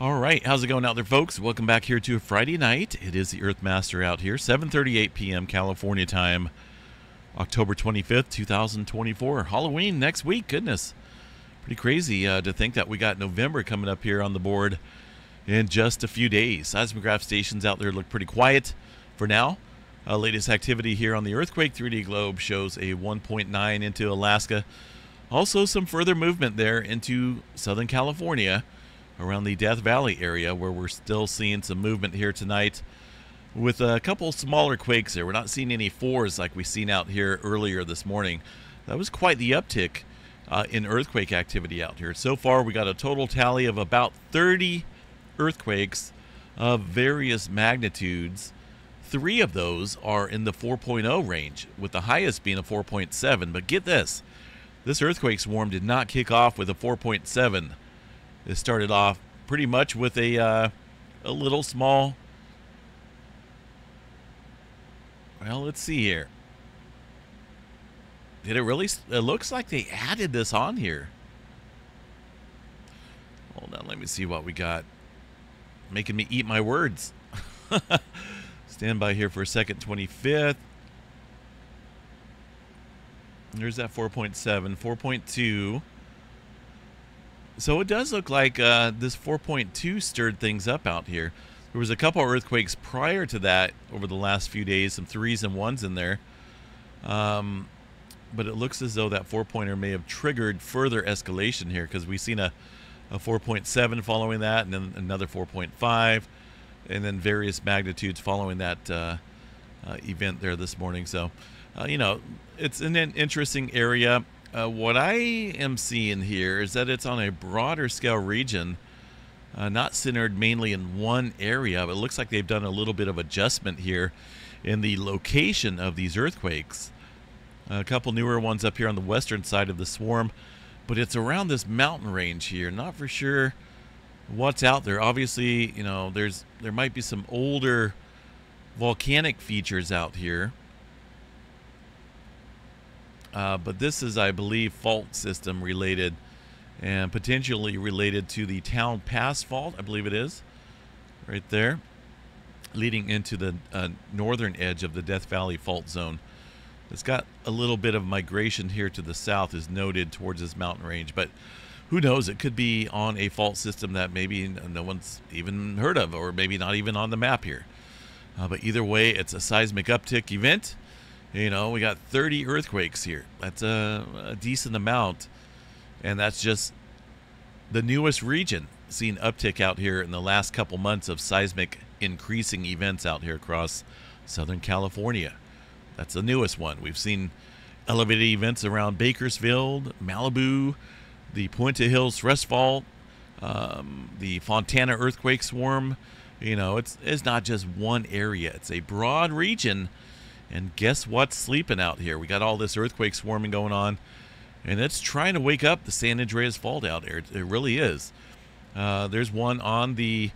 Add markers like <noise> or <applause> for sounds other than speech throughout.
All right, how's it going out there, folks? Welcome back here to Friday night. It is the Earthmaster out here, 7:38 p.m. California time, October 25th, 2024. Halloween next week. Goodness, pretty crazy uh, to think that we got November coming up here on the board in just a few days. Seismograph stations out there look pretty quiet for now. Uh, latest activity here on the earthquake 3D globe shows a 1.9 into Alaska. Also, some further movement there into Southern California around the Death Valley area where we're still seeing some movement here tonight with a couple smaller quakes here. We're not seeing any fours like we seen out here earlier this morning. That was quite the uptick uh, in earthquake activity out here. So far, we got a total tally of about 30 earthquakes of various magnitudes. Three of those are in the 4.0 range, with the highest being a 4.7. But get this this earthquake swarm did not kick off with a 4.7 it started off pretty much with a uh, a little small. Well, let's see here. Did it really? It looks like they added this on here. Hold on, let me see what we got. Making me eat my words. <laughs> Stand by here for a second. 25th. There's that 4.7. 4.2. So it does look like uh, this 4.2 stirred things up out here. There was a couple earthquakes prior to that over the last few days, some threes and ones in there. Um, but it looks as though that four pointer may have triggered further escalation here because we've seen a, a 4.7 following that, and then another 4.5, and then various magnitudes following that uh, uh, event there this morning. So, uh, you know, it's an interesting area. Uh, what I am seeing here is that it's on a broader scale region, uh, not centered mainly in one area. But it looks like they've done a little bit of adjustment here in the location of these earthquakes. A couple newer ones up here on the western side of the swarm, but it's around this mountain range here. Not for sure what's out there. Obviously, you know, there's there might be some older volcanic features out here. Uh, but this is, I believe, fault system related and potentially related to the Towne Pass fault. I believe it is right there, leading into the uh, northern edge of the Death Valley fault zone. It's got a little bit of migration here to the south, is noted towards this mountain range, but who knows? It could be on a fault system that maybe no one's even heard of, or maybe not even on the map here. Uh, but either way, it's a seismic uptick event. You know, we got 30 earthquakes here. That's a, a decent amount. And that's just the newest region seen uptick out here in the last couple months of seismic increasing events out here across Southern California. That's the newest one. We've seen elevated events around Bakersfield, Malibu, the Puente Hills thrust fault, um, the Fontana earthquake swarm. You know, it's it's not just one area. It's a broad region and guess what's sleeping out here? We got all this earthquake swarming going on, and it's trying to wake up the San Andreas Fault out there. It really is. Uh, there's one on the.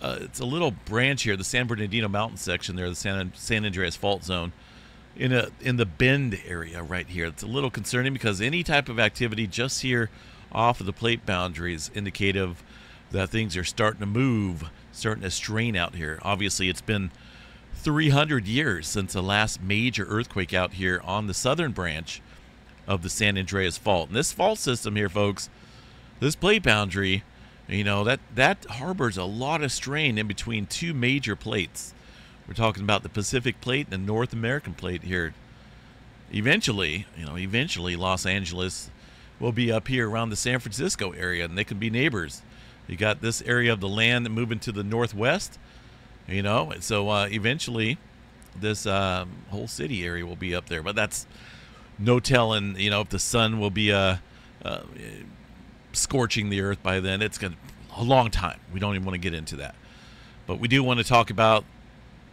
Uh, it's a little branch here, the San Bernardino Mountain section there, the San, San Andreas Fault Zone, in a in the Bend area right here. It's a little concerning because any type of activity just here off of the plate boundaries indicative that things are starting to move, starting to strain out here. Obviously, it's been 300 years since the last major earthquake out here on the southern branch of the San Andreas Fault. And this fault system here, folks, this plate boundary, you know, that, that harbors a lot of strain in between two major plates. We're talking about the Pacific Plate and the North American Plate here. Eventually, you know, eventually Los Angeles will be up here around the San Francisco area, and they can be neighbors. You got this area of the land moving to the northwest, you know, so uh, eventually, this um, whole city area will be up there. But that's no telling. You know, if the sun will be uh, uh, scorching the earth by then, it's going to a long time. We don't even want to get into that. But we do want to talk about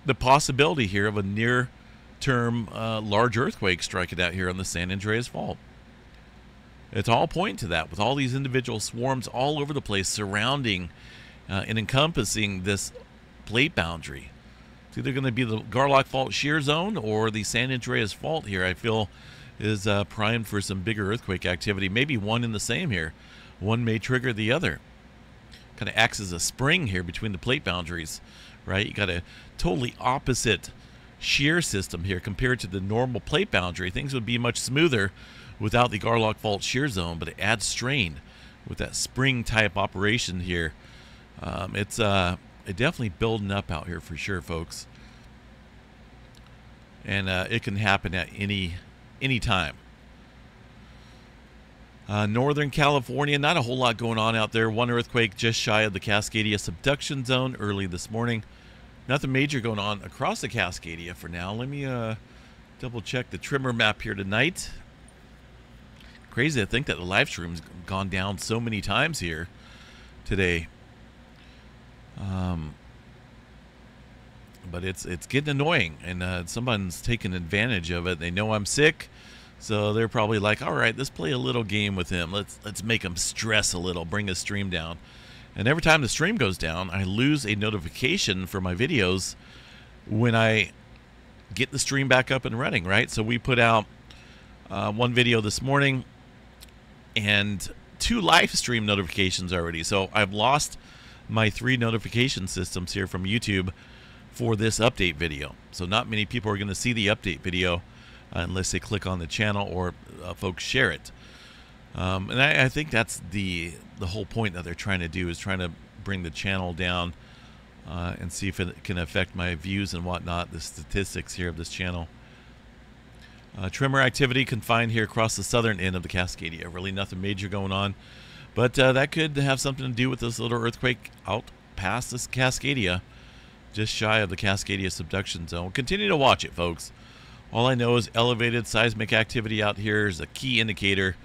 the possibility here of a near term uh, large earthquake striking out here on the San Andreas Fault. It's all pointing to that with all these individual swarms all over the place surrounding uh, and encompassing this plate boundary. It's either going to be the Garlock Fault shear zone or the San Andreas Fault here, I feel, is uh, primed for some bigger earthquake activity. Maybe one in the same here. One may trigger the other. kind of acts as a spring here between the plate boundaries, right? You got a totally opposite shear system here compared to the normal plate boundary. Things would be much smoother without the Garlock Fault shear zone, but it adds strain with that spring type operation here. Um, it's uh, definitely building up out here for sure, folks. And uh, it can happen at any any time. Uh, Northern California, not a whole lot going on out there. One earthquake just shy of the Cascadia subduction zone early this morning. Nothing major going on across the Cascadia for now. Let me uh, double check the tremor map here tonight. Crazy to think that the live stream's gone down so many times here today. Um, but it's it's getting annoying, and uh, someone's taking advantage of it. They know I'm sick so they're probably like, all right, let's play a little game with him. Let's let's make him stress a little, bring his stream down. And every time the stream goes down, I lose a notification for my videos when I get the stream back up and running, right? So we put out uh, one video this morning and two live stream notifications already. So I've lost my three notification systems here from YouTube for this update video. So not many people are going to see the update video uh, unless they click on the channel or uh, folks share it. Um, and I, I, think that's the the whole point that they're trying to do is trying to bring the channel down uh, and see if it can affect my views and whatnot, the statistics here of this channel. Uh, tremor activity confined here across the southern end of the Cascadia. Really nothing major going on. But uh, that could have something to do with this little earthquake out past this Cascadia, just shy of the Cascadia subduction zone. Continue to watch it, folks. All I know is elevated seismic activity out here is a key indicator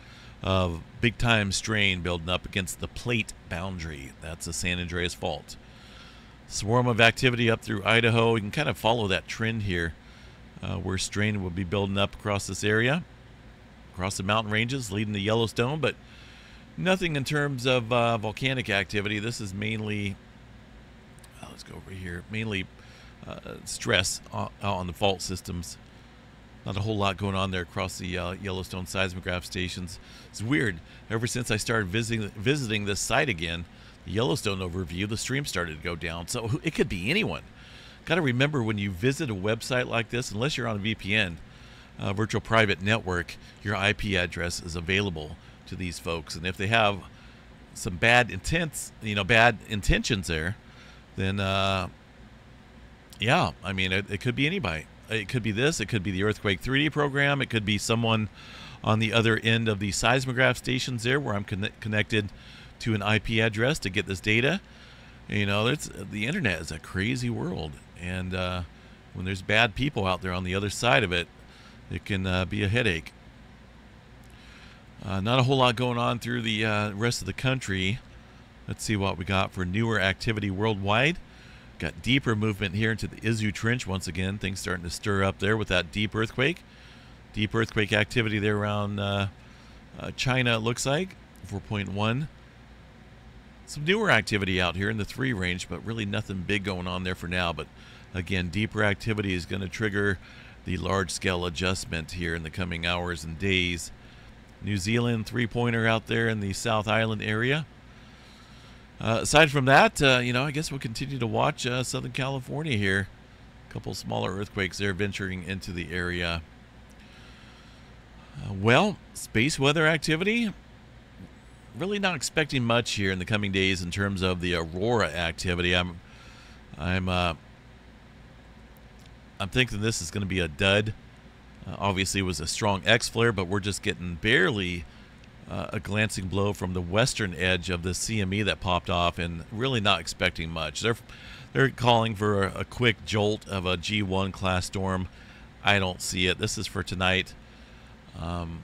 of big time strain building up against the plate boundary. That's the San Andreas Fault. Swarm of activity up through Idaho. You can kind of follow that trend here uh, where strain will be building up across this area, across the mountain ranges leading to Yellowstone, but nothing in terms of uh, volcanic activity. This is mainly, oh, let's go over here, mainly uh, stress on the fault systems not a whole lot going on there across the uh, Yellowstone seismograph stations. It's weird. Ever since I started visiting visiting this site again, the Yellowstone overview, the stream started to go down. So it could be anyone. Got to remember when you visit a website like this, unless you're on a VPN, uh, virtual private network, your IP address is available to these folks, and if they have some bad intents, you know, bad intentions there, then uh, yeah, I mean, it, it could be anybody it could be this, it could be the Earthquake 3D program, it could be someone on the other end of the seismograph stations there where I'm con- connected to an IP address to get this data. You know, it's, the internet is a crazy world, and uh, when there's bad people out there on the other side of it, it can uh, be a headache. Uh, not a whole lot going on through the uh, rest of the country. Let's see what we got for newer activity worldwide. Got deeper movement here into the Izu Trench once again. Things starting to stir up there with that deep earthquake. Deep earthquake activity there around uh, uh, China, it looks like. 4.1. Some newer activity out here in the 3 range, but really nothing big going on there for now. But again, deeper activity is going to trigger the large scale adjustment here in the coming hours and days. New Zealand three pointer out there in the South Island area. Uh, aside from that, uh, you know, I guess we'll continue to watch uh, Southern California here. A couple smaller earthquakes there venturing into the area. Uh, well, space weather activity. Really not expecting much here in the coming days in terms of the aurora activity. I'm, I'm, uh, I'm thinking this is going to be a dud. Uh, obviously, was a strong X flare, but we're just getting barely uh, a glancing blow from the western edge of the CME that popped off, and really not expecting much. They're they're calling for a, a quick jolt of a G1 class storm. I don't see it. This is for tonight. Um,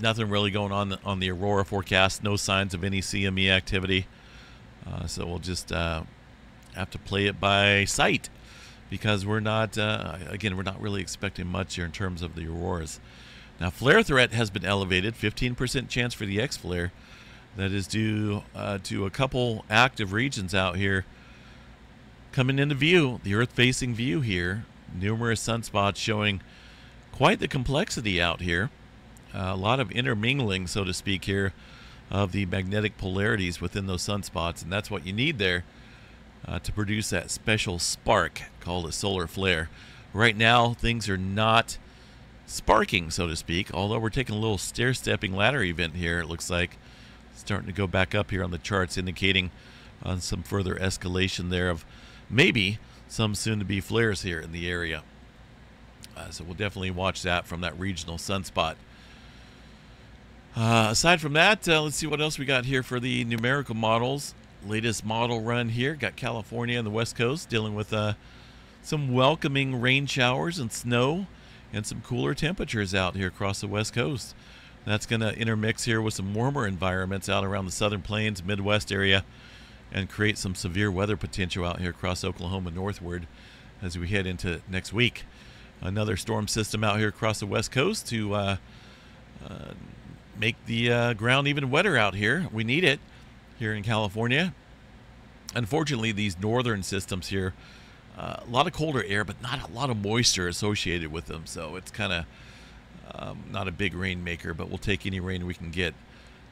nothing really going on on the Aurora forecast. No signs of any CME activity. Uh, so we'll just uh, have to play it by sight because we're not, uh, again, we're not really expecting much here in terms of the auroras. Now, flare threat has been elevated, 15% chance for the X flare. That is due uh, to a couple active regions out here coming into view, the Earth facing view here. Numerous sunspots showing quite the complexity out here. Uh, a lot of intermingling, so to speak, here of the magnetic polarities within those sunspots, and that's what you need there uh, to produce that special spark called a solar flare. Right now, things are not sparking, so to speak, although we're taking a little stair stepping ladder event here, it looks like. Starting to go back up here on the charts, indicating on some further escalation there of maybe some soon to be flares here in the area. Uh, so we'll definitely watch that from that regional sunspot. Uh, aside from that, uh, let's see what else we got here for the numerical models. Latest model run here. Got California and the West Coast dealing with uh, some welcoming rain showers and snow and some cooler temperatures out here across the West Coast. That's going to intermix here with some warmer environments out around the southern plains, Midwest area, and create some severe weather potential out here across Oklahoma northward as we head into next week. Another storm system out here across the West Coast to uh, uh, make the uh, ground even wetter out here. We need it here in California. Unfortunately, these northern systems here, uh, a lot of colder air, but not a lot of moisture associated with them. So it's kind of um, not a big rainmaker, but we'll take any rain we can get.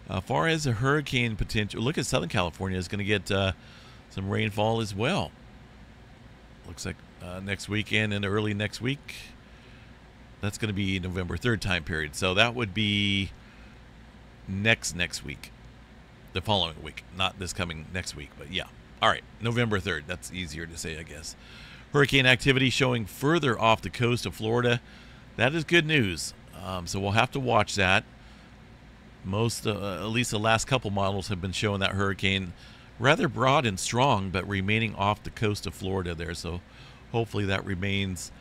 As uh, far as a hurricane potential, look at Southern California is going to get uh, some rainfall as well. Looks like uh, next weekend and early next week. That's going to be November 3rd time period. So that would be next next week, the following week, not this coming next week, but yeah. All right, November 3rd. That's easier to say, I guess. Hurricane activity showing further off the coast of Florida. That is good news. Um, so we'll have to watch that. Most, uh, at least the last couple models have been showing that hurricane rather broad and strong, but remaining off the coast of Florida there. So hopefully that remains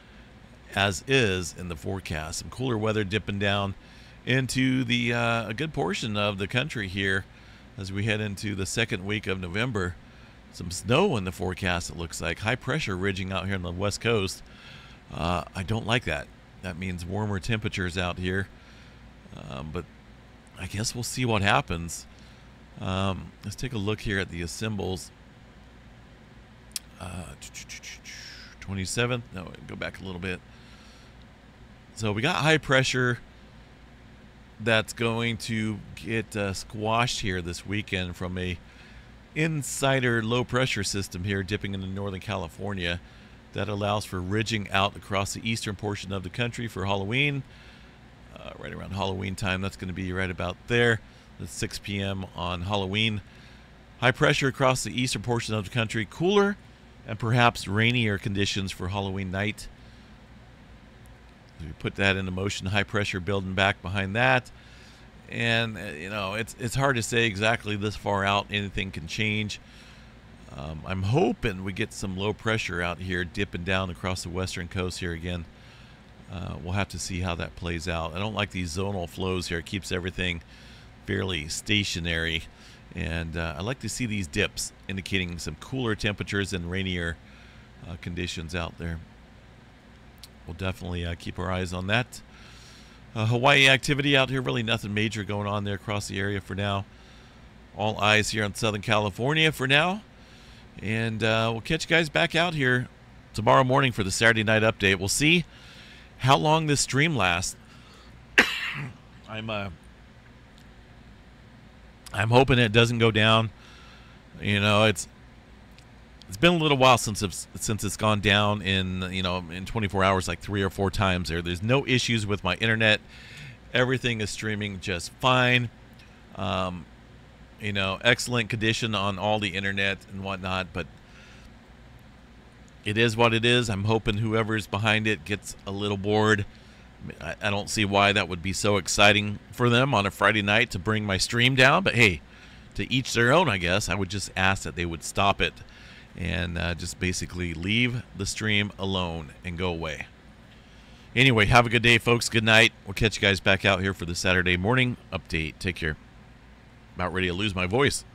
as is in the forecast. Some cooler weather dipping down into the uh, a good portion of the country here as we head into the second week of November. Some snow in the forecast, it looks like. High pressure ridging out here on the west coast. Uh, I don't like that. That means warmer temperatures out here. Um, but I guess we'll see what happens. Um, let's take a look here at the symbols. Uh, 27th. No, go back a little bit. So we got high pressure that's going to get uh, squashed here this weekend from a insider low pressure system here dipping into northern California that allows for ridging out across the eastern portion of the country for Halloween. Uh, right around Halloween time, that's going to be right about there. It's 6 p.m. on Halloween. High pressure across the eastern portion of the country, cooler and perhaps rainier conditions for Halloween night. We put that into motion, high pressure building back behind that. And, uh, you know, it's, it's hard to say exactly this far out. Anything can change. Um, I'm hoping we get some low pressure out here dipping down across the western coast here again. Uh, we'll have to see how that plays out. I don't like these zonal flows here. It keeps everything fairly stationary. And uh, I like to see these dips indicating some cooler temperatures and rainier uh, conditions out there. We'll definitely uh, keep our eyes on that. Uh, Hawaii activity out here, really nothing major going on there across the area for now. All eyes here on Southern California for now. And uh, we'll catch you guys back out here tomorrow morning for the Saturday night update. We'll see how long this stream lasts. <coughs> I'm uh, I'm hoping it doesn't go down. You know, it's it's been a little while since it's since it's gone down in you know in 24 hours like three or four times there. There's no issues with my internet. Everything is streaming just fine. Um, you know, excellent condition on all the internet and whatnot, but it is what it is. I'm hoping whoever's behind it gets a little bored. I, I don't see why that would be so exciting for them on a Friday night to bring my stream down, but hey, to each their own, I guess. I would just ask that they would stop it and uh, just basically leave the stream alone and go away. Anyway, have a good day, folks. Good night. We'll catch you guys back out here for the Saturday morning update. Take care about ready to lose my voice.